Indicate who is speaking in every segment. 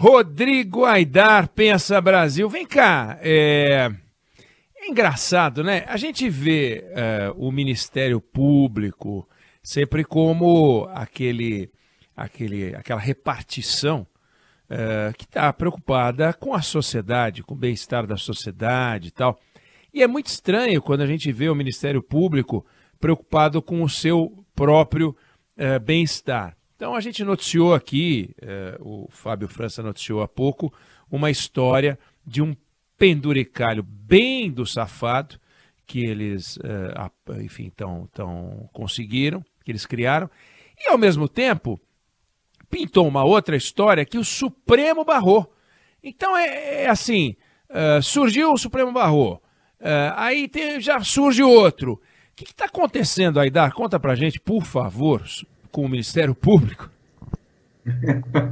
Speaker 1: Rodrigo Aidar Pensa Brasil. Vem cá, é, é engraçado, né? A gente vê é, o Ministério Público sempre como aquele, aquele, aquela repartição é, que está preocupada com a sociedade, com o bem-estar da sociedade e tal. E é muito estranho quando a gente vê o Ministério Público preocupado com o seu próprio é, bem-estar. Então a gente noticiou aqui, é, o Fábio França noticiou há pouco, uma história de um penduricalho bem do safado que eles, é, enfim, tão, tão conseguiram, que eles criaram, e ao mesmo tempo pintou uma outra história que o Supremo barrou. Então é, é assim, uh, surgiu o Supremo barrou, uh, aí tem, já surge outro. O que está acontecendo aí, Dar? Conta pra gente, por favor, com o Ministério Público?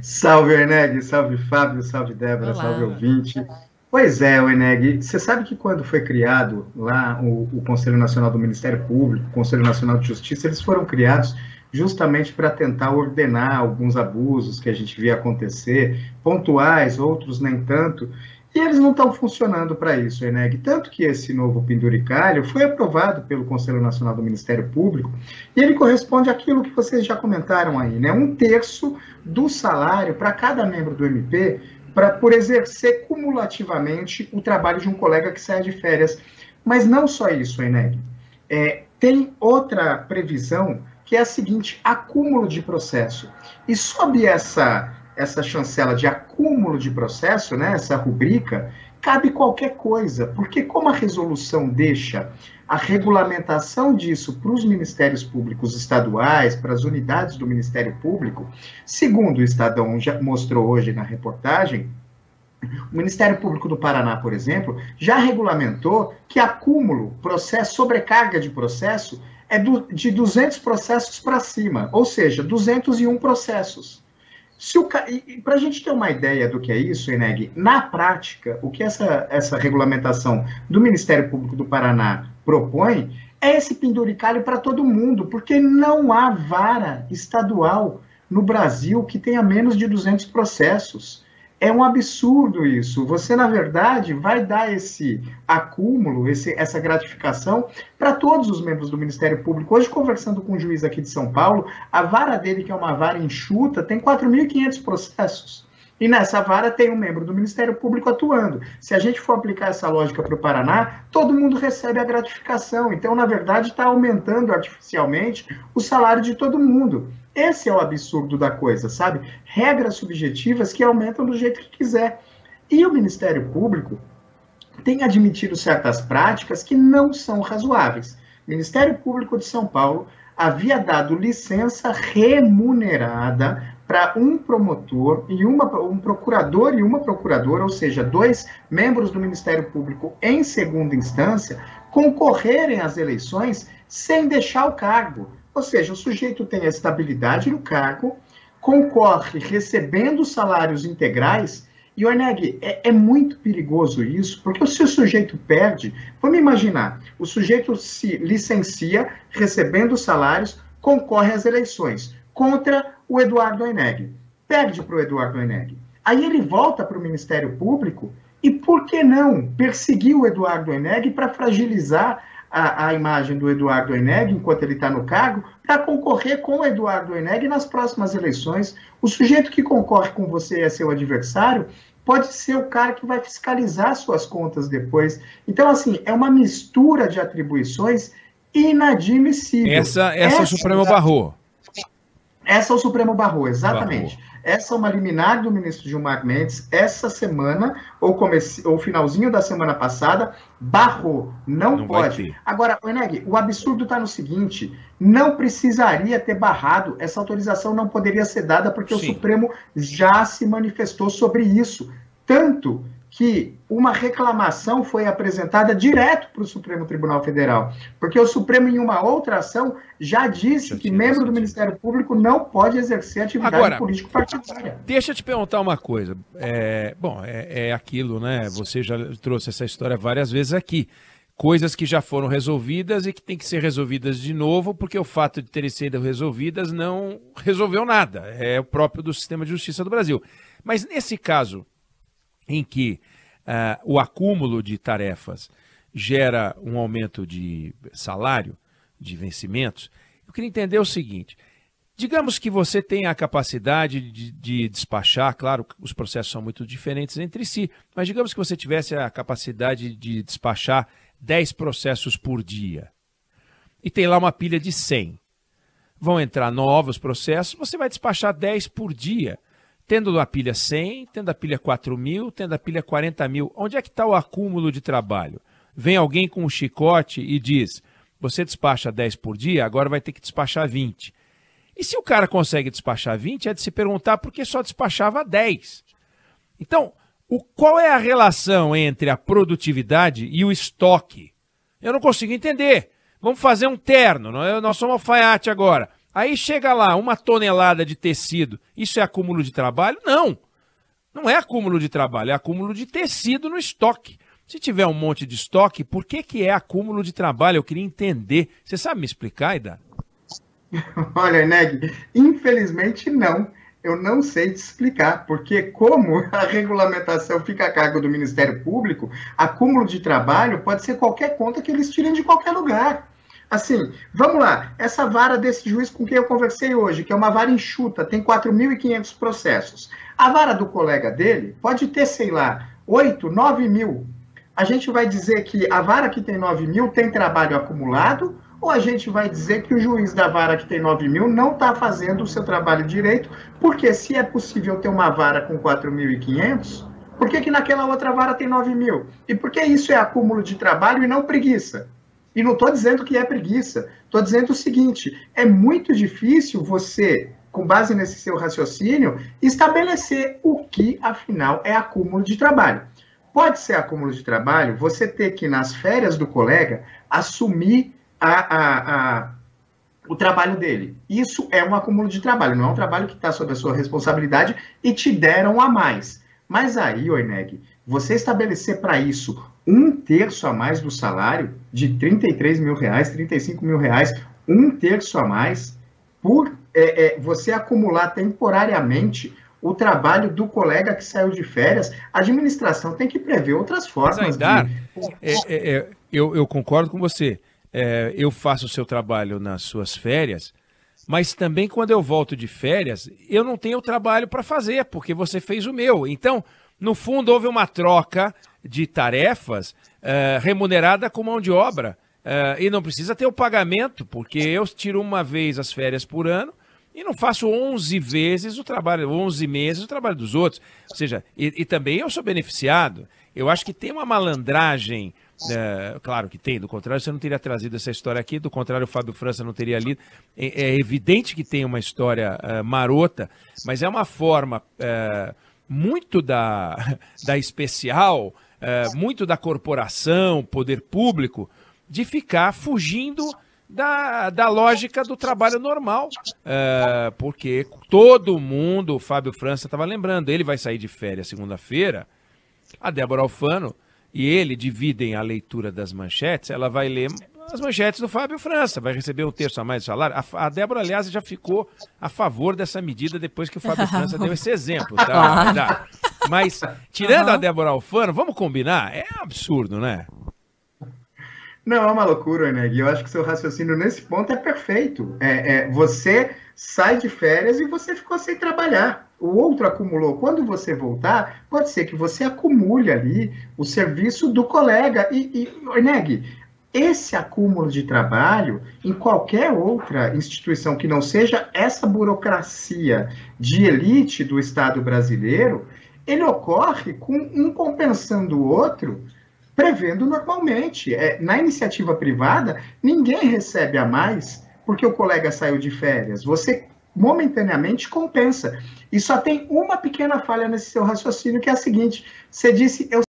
Speaker 2: salve, Eneg, salve, Fábio, salve, Débora, Olá. salve, ouvinte. Pois é, Eneg, você sabe que quando foi criado lá o, o, Conselho Nacional do Ministério Público, o Conselho Nacional de Justiça, eles foram criados justamente para tentar ordenar alguns abusos que a gente via acontecer, pontuais, outros nem tanto, e eles não estão funcionando para isso, Eneg. Tanto que esse novo penduricalho foi aprovado pelo Conselho Nacional do Ministério Público e ele corresponde àquilo que vocês já comentaram aí, né? Um terço do salário para cada membro do MP para por exercer cumulativamente o trabalho de um colega que sai de férias. Mas não só isso, Eneg. É, tem outra previsão que é a seguinte: acúmulo de processo. E sob essa essa chancela de acúmulo de processo, né, essa rubrica, cabe qualquer coisa, porque como a resolução deixa a regulamentação disso para os ministérios públicos estaduais, para as unidades do Ministério Público, segundo o Estadão já mostrou hoje na reportagem, o Ministério Público do Paraná, por exemplo, já regulamentou que acúmulo, processo, sobrecarga de processo, é do, de 200 processos para cima, ou seja, 201 processos. Para a gente ter uma ideia do que é isso, Eneg, na prática, o que essa, essa regulamentação do Ministério Público do Paraná propõe é esse penduricalho para todo mundo, porque não há vara estadual no Brasil que tenha menos de 200 processos. É um absurdo isso. Você, na verdade, vai dar esse acúmulo, esse, essa gratificação para todos os membros do Ministério Público. Hoje, conversando com um juiz aqui de São Paulo, a vara dele, que é uma vara enxuta, tem 4.500 processos. E nessa vara tem um membro do Ministério Público atuando. Se a gente for aplicar essa lógica para o Paraná, todo mundo recebe a gratificação. Então, na verdade, está aumentando artificialmente o salário de todo mundo. Esse é o absurdo da coisa, sabe? Regras subjetivas que aumentam do jeito que quiser. E o Ministério Público tem admitido certas práticas que não são razoáveis. O Ministério Público de São Paulo havia dado licença remunerada para um promotor e uma, um procurador e uma procuradora, ou seja, dois membros do Ministério Público em segunda instância, concorrerem às eleições sem deixar o cargo. Ou seja, o sujeito tem a estabilidade no cargo, concorre recebendo salários integrais. E, Oneg, é, é muito perigoso isso, porque se o sujeito perde, vamos imaginar, o sujeito se licencia recebendo salários, concorre às eleições contra o Eduardo Eneg. Perde para o Eduardo Eneg. Aí ele volta para o Ministério Público e, por que não, perseguir o Eduardo Eneg para fragilizar a, a, imagem do Eduardo Eneg enquanto ele está no cargo, para concorrer com o Eduardo Eneg nas próximas eleições. O sujeito que concorre com você e é seu adversário pode ser o cara que vai fiscalizar suas contas depois. Então, assim, é uma mistura de atribuições inadmissível.
Speaker 1: Essa, essa, essa é o Supremo barrou.
Speaker 2: Essa é o Supremo barrou, exatamente. Barrou. Essa é uma liminar do ministro Gilmar Mendes, essa semana, ou, comece, ou finalzinho da semana passada, barrou. Não, não pode. Agora, Eneg, o absurdo está no seguinte: não precisaria ter barrado, essa autorização não poderia ser dada, porque Sim. o Supremo já se manifestou sobre isso. Tanto que uma reclamação foi apresentada direto para o Supremo Tribunal Federal, porque o Supremo, em uma outra ação, já disse que membro do Ministério Público não pode exercer atividade Agora, político-partidária.
Speaker 1: Deixa eu te perguntar uma coisa. É, bom, é, é aquilo, né? Você já trouxe essa história várias vezes aqui. coisas que já foram resolvidas e que têm que ser resolvidas de novo, porque o fato de terem sido resolvidas não resolveu nada. É o próprio do sistema de justiça do Brasil. Mas nesse caso, em que uh, o acúmulo de tarefas gera um aumento de salário, de vencimentos, eu queria entender o seguinte: digamos que você tenha a capacidade de, de, despachar, claro, os processos são muito diferentes entre si, mas digamos que você tivesse a capacidade de despachar 10 processos por dia e tem lá uma pilha de 100. Vão entrar novos processos, você vai despachar 10 por dia. Tendo a pilha 100, tendo a pilha 4 mil, tendo a pilha 40 mil. Onde é que está o acúmulo de trabalho? Vem alguém com um chicote e diz: você despacha 10 por dia, agora vai ter que despachar 20. E se o cara consegue despachar 20, é de se perguntar por que só despachava 10. Então, o, qual é a relação entre a produtividade e o estoque? Eu não consigo entender. Vamos fazer um terno, nós somos alfaiate agora. Aí chega lá uma tonelada de tecido. Isso é acúmulo de trabalho? Não. Não é acúmulo de trabalho, é acúmulo de tecido no estoque. Se tiver um monte de estoque, por que, que é acúmulo de trabalho? Eu queria entender. Você sabe me explicar, Ida?
Speaker 2: Olha, Neg, infelizmente não. Eu não sei te explicar, porque como a regulamentação fica a cargo do Ministério Público, acúmulo de trabalho pode ser qualquer conta que eles tirem de qualquer lugar. Assim, vamos lá, essa vara desse juiz com quem eu conversei hoje, que é uma vara enxuta, tem 4.500 processos. A vara do colega dele pode ter, sei lá, 8, 9 mil. A gente vai dizer que a vara que tem 9 mil tem trabalho acumulado, ou a gente vai dizer que o juiz da vara que tem 9 mil não está fazendo o seu trabalho direito, porque se é possível ter uma vara com 4.500, por que, que naquela outra vara tem 9 mil? E por que isso é acúmulo de trabalho e não preguiça? E não estou dizendo que é preguiça. Estou dizendo o seguinte: é muito difícil você, com base nesse seu raciocínio, estabelecer o que, afinal, é acúmulo de trabalho. Pode ser acúmulo de trabalho você ter que, nas férias do colega, assumir a, a, a o trabalho dele. Isso é um acúmulo de trabalho, não é um trabalho que está sob a sua responsabilidade e te deram a mais. Mas aí, Oineg, você estabelecer para isso um terço a mais do salário, de 33 mil reais, 35 mil reais, um terço a mais, por é, é, você acumular temporariamente o trabalho do colega que saiu de férias, a administração tem que prever outras formas. Mas,
Speaker 1: Aidar, de... é, é, é, eu, eu, concordo com você. É, eu faço o seu trabalho nas suas férias, mas também quando eu volto de férias, eu não tenho trabalho para fazer, porque você fez o meu. Então, no fundo, houve uma troca de tarefas uh, remunerada com mão de obra. Uh, e não precisa ter o pagamento, porque eu tiro uma vez as férias por ano e não faço 11 vezes o trabalho, 11 meses o trabalho dos outros. Ou seja, e, e também eu sou beneficiado. Eu acho que tem uma malandragem, é, claro que tem, do contrário você não teria trazido essa história aqui, do contrário o Fábio França não teria lido. É, é evidente que tem uma história marota, mas é uma forma muito da, da especial, é, muito da corporação, poder público, de ficar fugindo da, da lógica do trabalho normal. É, porque todo mundo, o Fábio França estava lembrando, ele vai sair de férias segunda-feira, a Débora Alfano e ele dividem a leitura das manchetes, ela vai ler as manchetes do Fábio França, vai receber um terço a mais de salário. A, a Débora, aliás, já ficou a favor dessa medida depois que o Fábio França deu esse exemplo, tá? Mas, tirando uhum. a Débora Alfano, vamos combinar? É absurdo, né?
Speaker 2: Não, é uma loucura, né? E eu acho que seu raciocínio nesse ponto é perfeito. É, é, você sai de férias e você ficou sem trabalhar. O outro acumulou. Quando você voltar, pode ser que você acumule ali o serviço do colega. E, e Neg, esse acúmulo de trabalho em qualquer outra instituição que não seja essa burocracia de elite do Estado brasileiro, ele ocorre com um compensando o outro, prevendo normalmente. É, na iniciativa privada, ninguém recebe a mais porque o colega saiu de férias. Você momentaneamente compensa. E só tem uma pequena falha nesse seu raciocínio, que é a seguinte: você disse, eu